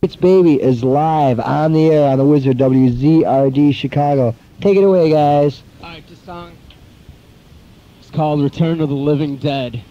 It's Baby is live on the air on the Wizard WZRD Chicago. Take it away, guys. Alright, this song is called Return of the Living Dead.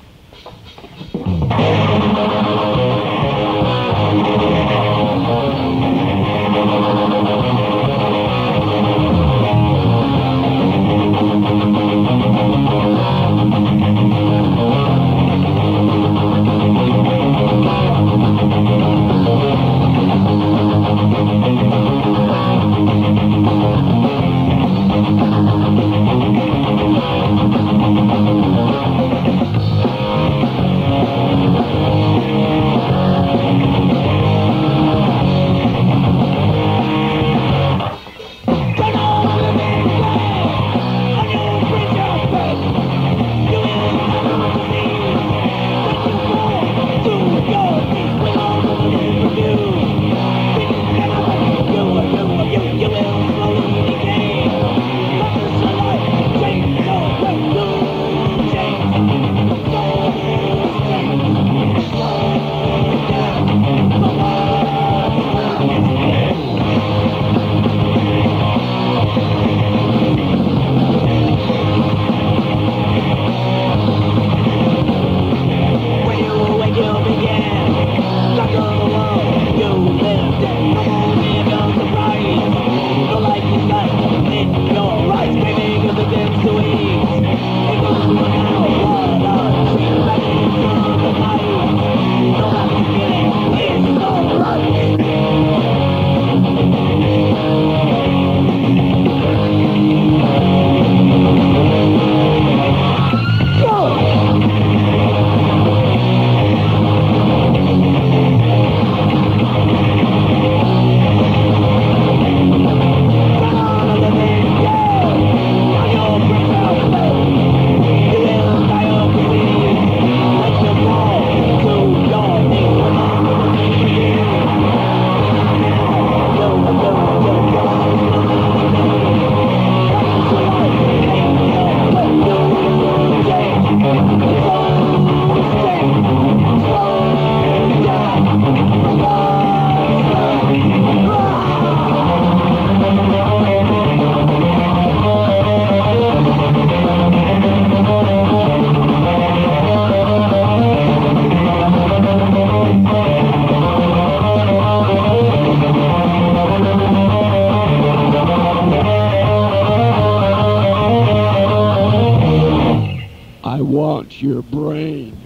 I want your brain.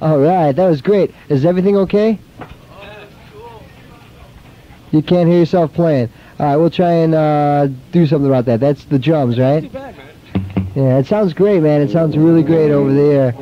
All right, that was great. Is everything okay? You can't hear yourself playing. All right, we'll try and uh, do something about that. That's the drums, right? Yeah, it sounds great, man. It sounds really great over there.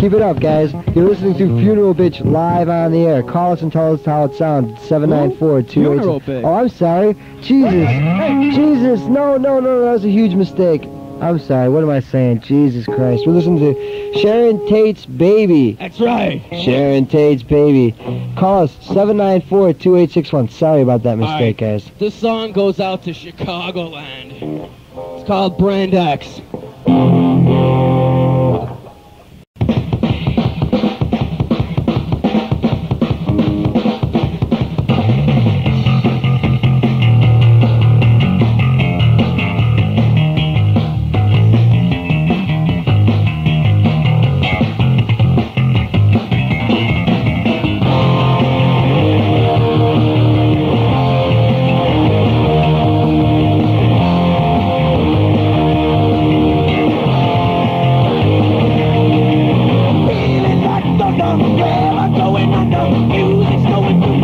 Keep it up, guys. You're listening to Funeral Bitch live on the air. Call us and tell us how it sounds. Seven nine four two Funeral Oh, I'm sorry. Jesus. Jesus. No, no, no. That was a huge mistake. I'm sorry. What am I saying? Jesus Christ. We're listening to Sharon Tate's Baby. That's right. Sharon Tate's Baby. Call us 794-2861. Sorry about that mistake, guys. This song goes out to Chicagoland. It's called Brand X. under, I'm going under, music's going through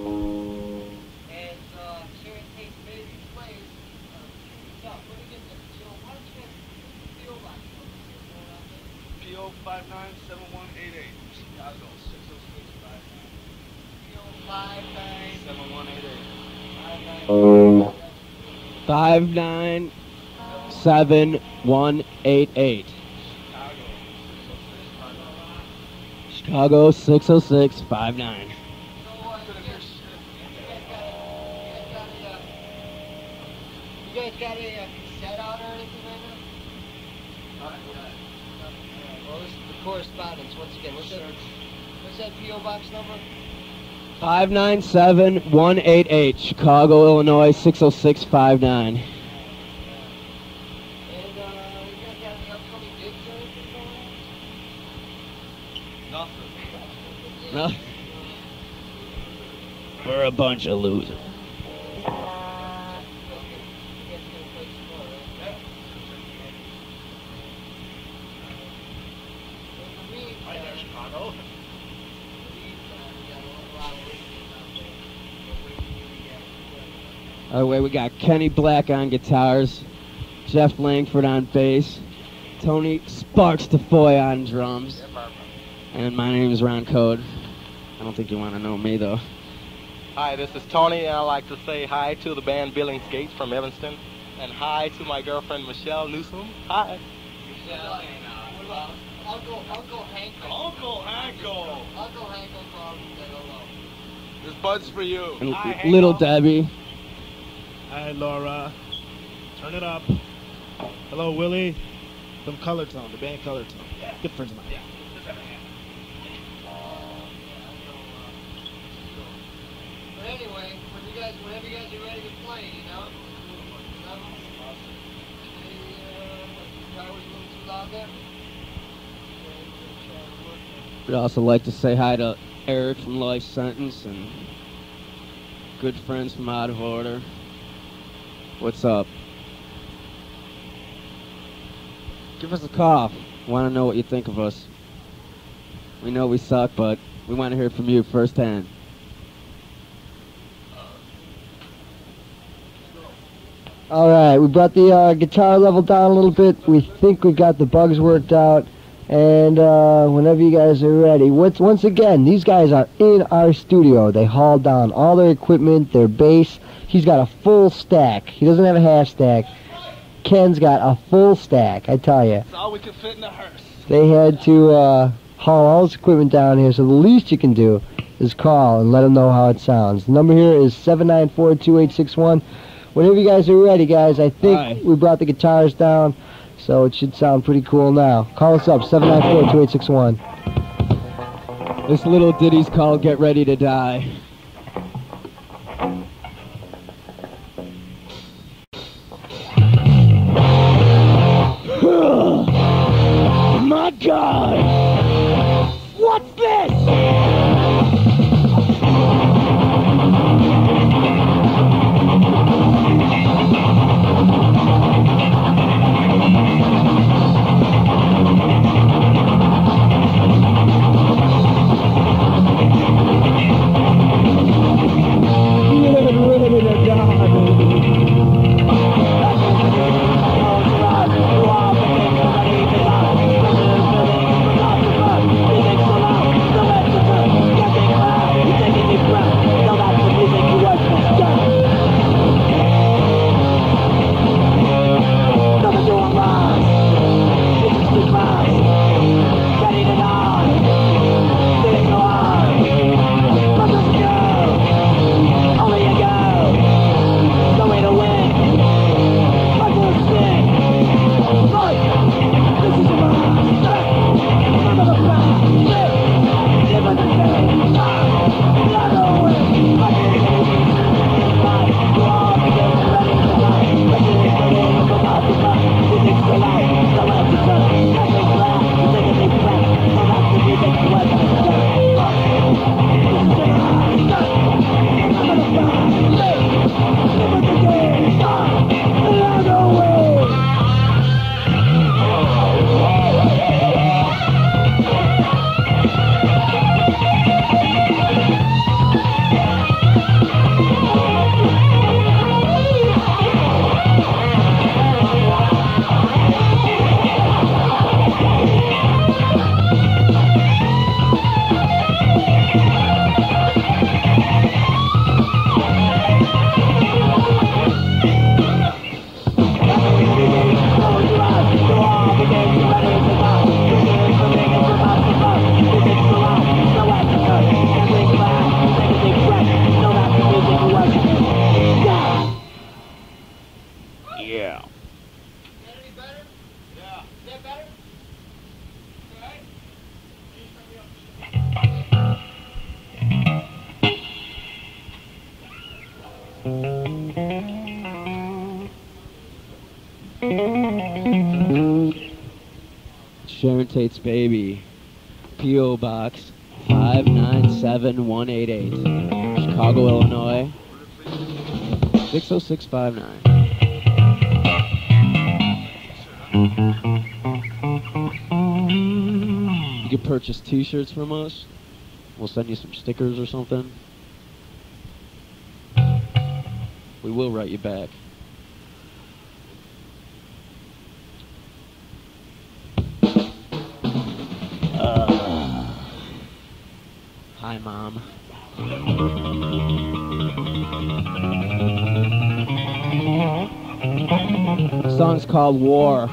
7188 Chicago, six zero six five nine. Five nine seven one eight eight. Chicago 60659. You guys got a uh, cassette out or anything like that? Alright, well, this is the correspondence once again. What's that? What's that PO box number? Five nine seven one eight eight. Chicago, Illinois six oh six five nine. And uh, you guys got any upcoming gigs or anything going on? Nothing. No. We're a bunch of losers. You guys gonna play some more, right? Well, for me, Hi there, uh, Chicago. By the way, we got Kenny Black on guitars, Jeff Langford on bass, Tony Sparks DeFoy on drums, and my name is Ron Code. I don't think you want to know me though. Hi, this is Tony, and I'd like to say hi to the band Billings Gates from Evanston, and hi to my girlfriend Michelle Newsom. Hi. Uncle, Uncle Hank. Uncle Hanko. Uncle Hank will call and say hello. This bud's for you. And Hi, L- Little Hanko. Debbie. Hi, Laura. Turn it up. Hello, Willie. From Color Tone, the band Color Tone. Good friends of mine. But anyway, when you guys, whenever you guys are ready to play, you know. You know? Hey, what, the guitar was a little too loud there? We'd also like to say hi to Eric from Life Sentence and good friends from Out of Order. What's up? Give us a call. Want to know what you think of us. We know we suck, but we want to hear from you firsthand. All right, we brought the uh, guitar level down a little bit. We think we got the bugs worked out. And uh, whenever you guys are ready, once once again, these guys are in our studio. They hauled down all their equipment, their bass. He's got a full stack. He doesn't have a half stack. Ken's got a full stack. I tell you, That's all we can fit in the hearse. they had to uh, haul all this equipment down here. So the least you can do is call and let them know how it sounds. The number here is seven nine four two eight six one. Whenever you guys are ready, guys, I think Aye. we brought the guitars down, so it should sound pretty cool now. Call us up, 794-2861. This little ditty's called Get Ready to Die. God! What's Tate's baby. P.O. Box 597188. Chicago, Illinois. 60659. You can purchase t-shirts from us. We'll send you some stickers or something. We will write you back. Hi, Mom. The song's called War.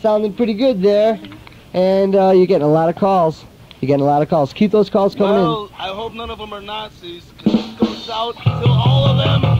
Sounding pretty good there. And uh, you're getting a lot of calls. You're getting a lot of calls. Keep those calls coming Well, I hope none of them are Nazis, because it goes out to all of them